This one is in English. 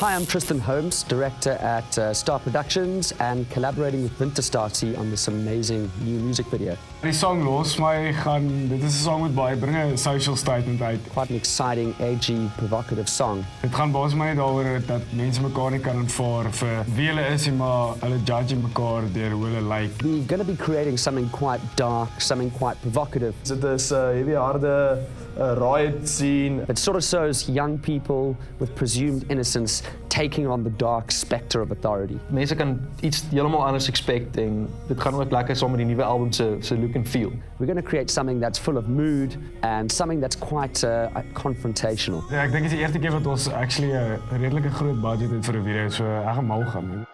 Hi, I'm Tristan Holmes, director at uh, Star Productions and collaborating with Winterstasie on this amazing new music video. Die song Los my gaan dit is 'n song met baie bring 'n social statement uit. Quite an exciting, edgy, provocative song. Dit gaan basies my daaroor dat mense mekaar nie kan aanvaar vir wie hulle is nie, maar hulle judge mekaar deur hoe hulle lyk. Like. We're going to be creating something quite dark, something quite provocative. Dit is 'n uh, heavy harde uh, riot scene. It sort of shows young people with presumed innocence taking on the dark spectre of authority. Mense kan iets heeltemal anders expect en dit gaan ook lekker saam met die nuwe album se se look and feel. We're going to create something that's full of mood and something that's quite uh, confrontational. Ja, ek dink dit is die eerste keer wat ons actually 'n redelike groot budget het vir 'n video, so ek gaan mal gaan.